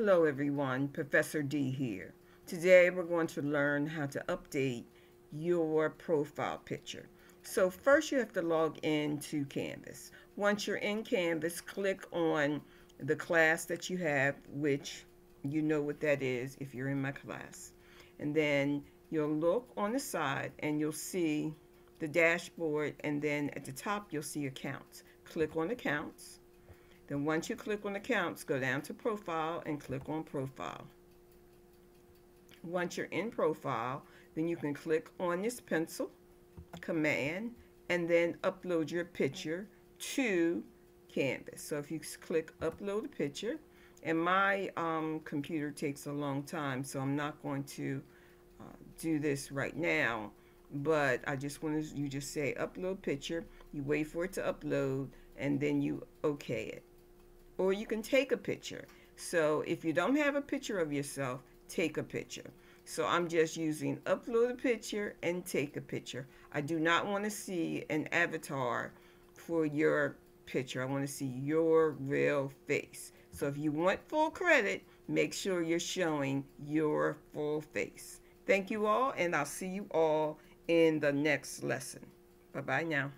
Hello everyone, Professor D here. Today we're going to learn how to update your profile picture. So first you have to log in to Canvas. Once you're in Canvas, click on the class that you have, which you know what that is if you're in my class. And then you'll look on the side and you'll see the dashboard and then at the top you'll see accounts. Click on accounts then once you click on accounts, go down to profile and click on profile. Once you're in profile, then you can click on this pencil command and then upload your picture to Canvas. So if you click upload a picture, and my um, computer takes a long time, so I'm not going to uh, do this right now, but I just want to, you just say upload picture, you wait for it to upload, and then you okay it or you can take a picture. So if you don't have a picture of yourself, take a picture. So I'm just using upload a picture and take a picture. I do not want to see an avatar for your picture. I want to see your real face. So if you want full credit, make sure you're showing your full face. Thank you all, and I'll see you all in the next lesson. Bye-bye now.